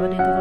Seven eight.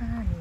嗨。